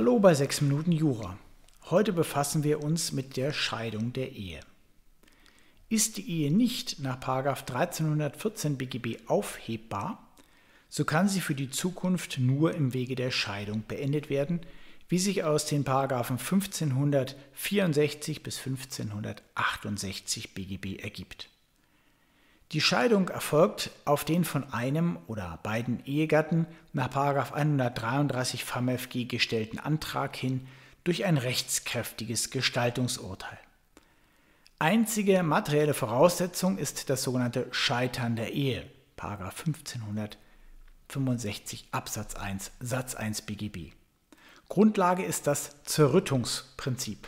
Hallo bei 6 Minuten Jura. Heute befassen wir uns mit der Scheidung der Ehe. Ist die Ehe nicht nach 1314 BGB aufhebbar, so kann sie für die Zukunft nur im Wege der Scheidung beendet werden, wie sich aus den Paragraphen 1564 bis 1568 BGB ergibt. Die Scheidung erfolgt auf den von einem oder beiden Ehegatten nach 133 FamFG gestellten Antrag hin durch ein rechtskräftiges Gestaltungsurteil. Einzige materielle Voraussetzung ist das sogenannte Scheitern der Ehe, 1565 Absatz 1 Satz 1 BGB. Grundlage ist das Zerrüttungsprinzip.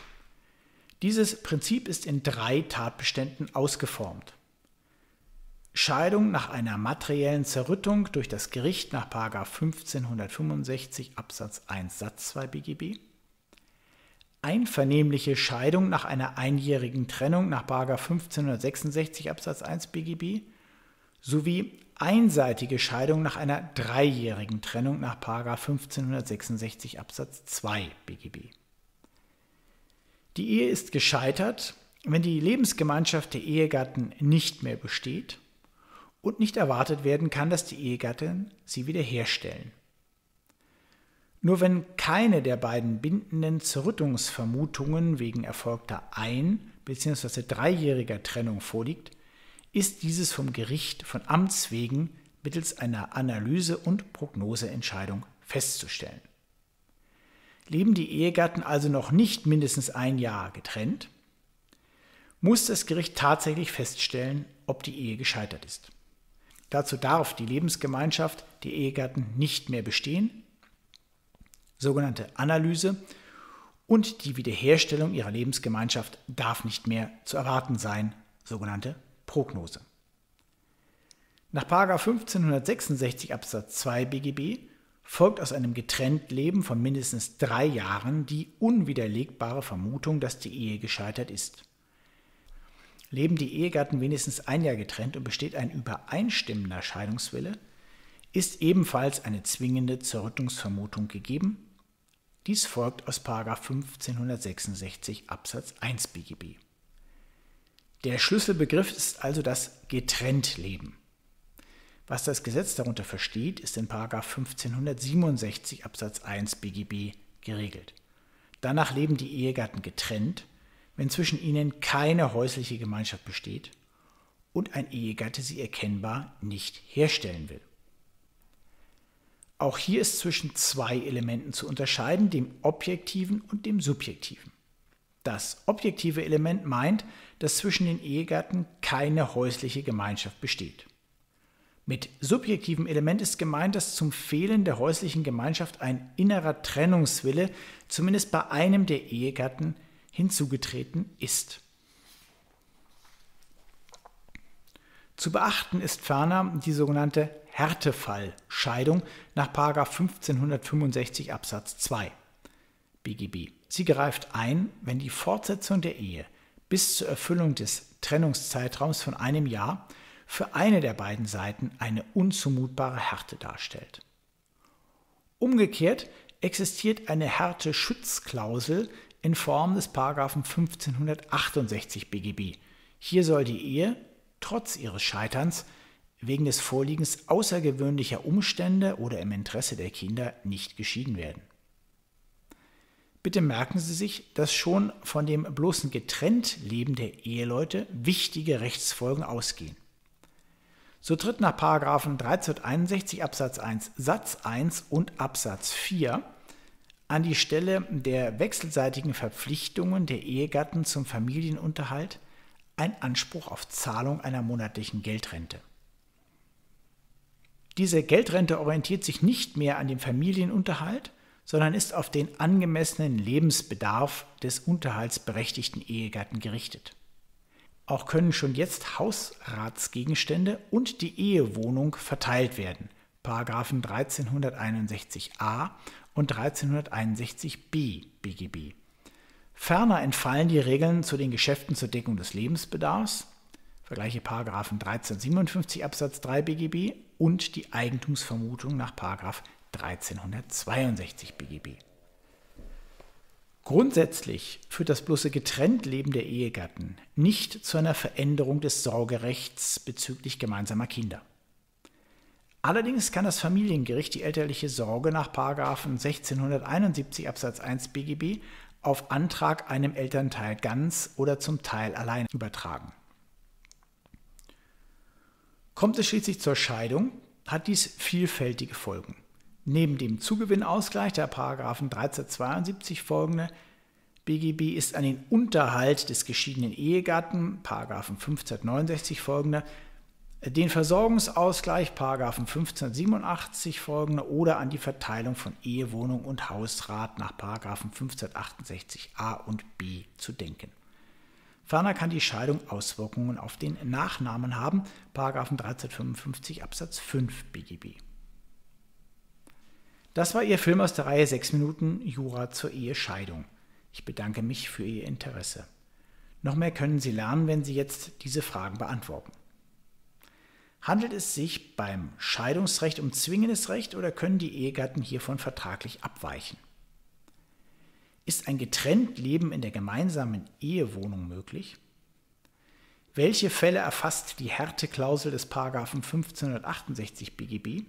Dieses Prinzip ist in drei Tatbeständen ausgeformt. Scheidung nach einer materiellen Zerrüttung durch das Gericht nach 1565 Absatz 1 Satz 2 BGB. Einvernehmliche Scheidung nach einer einjährigen Trennung nach 1566 Absatz 1 BGB sowie einseitige Scheidung nach einer dreijährigen Trennung nach 1566 Absatz 2 BGB. Die Ehe ist gescheitert, wenn die Lebensgemeinschaft der Ehegatten nicht mehr besteht und nicht erwartet werden kann, dass die Ehegatten sie wiederherstellen. Nur wenn keine der beiden bindenden Zerrüttungsvermutungen wegen erfolgter ein- bzw. dreijähriger Trennung vorliegt, ist dieses vom Gericht von Amts wegen mittels einer Analyse- und Prognoseentscheidung festzustellen. Leben die Ehegatten also noch nicht mindestens ein Jahr getrennt, muss das Gericht tatsächlich feststellen, ob die Ehe gescheitert ist. Dazu darf die Lebensgemeinschaft die Ehegatten nicht mehr bestehen, sogenannte Analyse, und die Wiederherstellung ihrer Lebensgemeinschaft darf nicht mehr zu erwarten sein, sogenannte Prognose. Nach 1566 Absatz 2 BGB folgt aus einem Getrenntleben von mindestens drei Jahren die unwiderlegbare Vermutung, dass die Ehe gescheitert ist. Leben die Ehegatten wenigstens ein Jahr getrennt und besteht ein übereinstimmender Scheidungswille, ist ebenfalls eine zwingende Zerrüttungsvermutung gegeben. Dies folgt aus 1566 Absatz 1 BGB. Der Schlüsselbegriff ist also das Getrenntleben. Was das Gesetz darunter versteht, ist in 1567 Absatz 1 BGB geregelt. Danach leben die Ehegatten getrennt wenn zwischen ihnen keine häusliche Gemeinschaft besteht und ein Ehegatte sie erkennbar nicht herstellen will. Auch hier ist zwischen zwei Elementen zu unterscheiden, dem objektiven und dem subjektiven. Das objektive Element meint, dass zwischen den Ehegatten keine häusliche Gemeinschaft besteht. Mit subjektivem Element ist gemeint, dass zum Fehlen der häuslichen Gemeinschaft ein innerer Trennungswille zumindest bei einem der Ehegatten hinzugetreten ist. Zu beachten ist ferner die sogenannte Härtefallscheidung nach 1565 Absatz 2 BGB. Sie greift ein, wenn die Fortsetzung der Ehe bis zur Erfüllung des Trennungszeitraums von einem Jahr für eine der beiden Seiten eine unzumutbare Härte darstellt. Umgekehrt existiert eine Härteschutzklausel in Form des Paragraphen 1568 BGB. Hier soll die Ehe, trotz ihres Scheiterns, wegen des Vorliegens außergewöhnlicher Umstände oder im Interesse der Kinder nicht geschieden werden. Bitte merken Sie sich, dass schon von dem bloßen Getrenntleben der Eheleute wichtige Rechtsfolgen ausgehen. So tritt nach 361 Absatz 1 Satz 1 und Absatz 4 an die Stelle der wechselseitigen Verpflichtungen der Ehegatten zum Familienunterhalt ein Anspruch auf Zahlung einer monatlichen Geldrente. Diese Geldrente orientiert sich nicht mehr an dem Familienunterhalt, sondern ist auf den angemessenen Lebensbedarf des unterhaltsberechtigten Ehegatten gerichtet. Auch können schon jetzt Hausratsgegenstände und die Ehewohnung verteilt werden. Paragraphen 1361a und 1361b BGB. Ferner entfallen die Regeln zu den Geschäften zur Deckung des Lebensbedarfs, vergleiche 1357 Absatz 3 BGB und die Eigentumsvermutung nach 1362 BGB. Grundsätzlich führt das bloße Getrenntleben der Ehegatten nicht zu einer Veränderung des Sorgerechts bezüglich gemeinsamer Kinder. Allerdings kann das Familiengericht die elterliche Sorge nach 1671 Absatz 1 BGB auf Antrag einem Elternteil ganz oder zum Teil allein übertragen. Kommt es schließlich zur Scheidung, hat dies vielfältige Folgen. Neben dem Zugewinnausgleich der Paragraphen 1372 folgende BGB ist an den Unterhalt des geschiedenen Ehegatten, Paragraphen 1569 folgende, den Versorgungsausgleich, Paragraphen 1587 folgende oder an die Verteilung von Ehewohnung und Hausrat nach Paragraphen 1568a und b zu denken. Ferner kann die Scheidung Auswirkungen auf den Nachnamen haben, Paragraphen 1355 Absatz 5 BGB. Das war Ihr Film aus der Reihe 6 Minuten Jura zur Ehescheidung. Ich bedanke mich für Ihr Interesse. Noch mehr können Sie lernen, wenn Sie jetzt diese Fragen beantworten. Handelt es sich beim Scheidungsrecht um zwingendes Recht oder können die Ehegatten hiervon vertraglich abweichen? Ist ein getrennt Leben in der gemeinsamen Ehewohnung möglich? Welche Fälle erfasst die Härteklausel des 1568 BGB?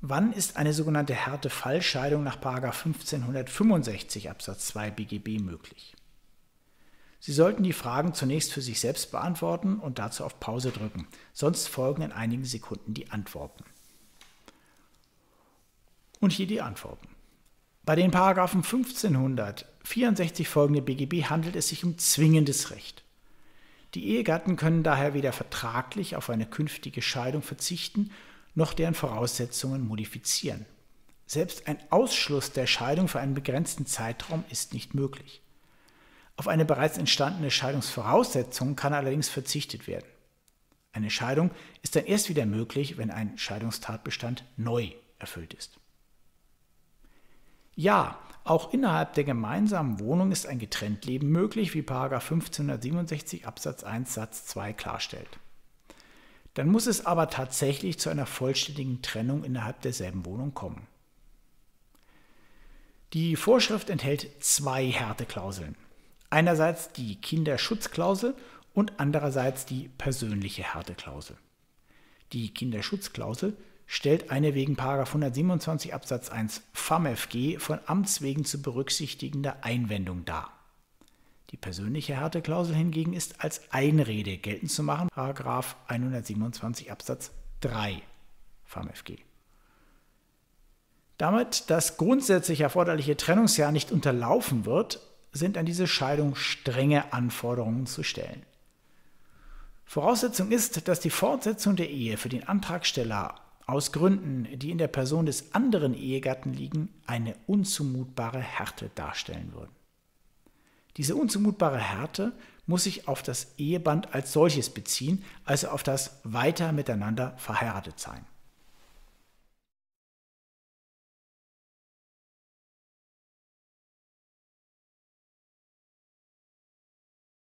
Wann ist eine sogenannte Härtefallscheidung nach 1565 Absatz 2 BGB möglich? Sie sollten die Fragen zunächst für sich selbst beantworten und dazu auf Pause drücken, sonst folgen in einigen Sekunden die Antworten. Und hier die Antworten. Bei den Paragraphen 1564 folgende BGB handelt es sich um zwingendes Recht. Die Ehegatten können daher weder vertraglich auf eine künftige Scheidung verzichten noch deren Voraussetzungen modifizieren. Selbst ein Ausschluss der Scheidung für einen begrenzten Zeitraum ist nicht möglich. Auf eine bereits entstandene Scheidungsvoraussetzung kann allerdings verzichtet werden. Eine Scheidung ist dann erst wieder möglich, wenn ein Scheidungstatbestand neu erfüllt ist. Ja, auch innerhalb der gemeinsamen Wohnung ist ein Getrenntleben möglich, wie 1567 Absatz 1 Satz 2 klarstellt. Dann muss es aber tatsächlich zu einer vollständigen Trennung innerhalb derselben Wohnung kommen. Die Vorschrift enthält zwei Härteklauseln. Einerseits die Kinderschutzklausel und andererseits die persönliche Härteklausel. Die Kinderschutzklausel stellt eine wegen 127 Absatz 1 FAMFG von Amts wegen zu berücksichtigende Einwendung dar. Die persönliche Härteklausel hingegen ist als Einrede geltend zu machen, 127 Absatz 3 FAMFG. Damit das grundsätzlich erforderliche Trennungsjahr nicht unterlaufen wird, sind an diese Scheidung strenge Anforderungen zu stellen. Voraussetzung ist, dass die Fortsetzung der Ehe für den Antragsteller aus Gründen, die in der Person des anderen Ehegatten liegen, eine unzumutbare Härte darstellen würden. Diese unzumutbare Härte muss sich auf das Eheband als solches beziehen, also auf das weiter miteinander verheiratet sein.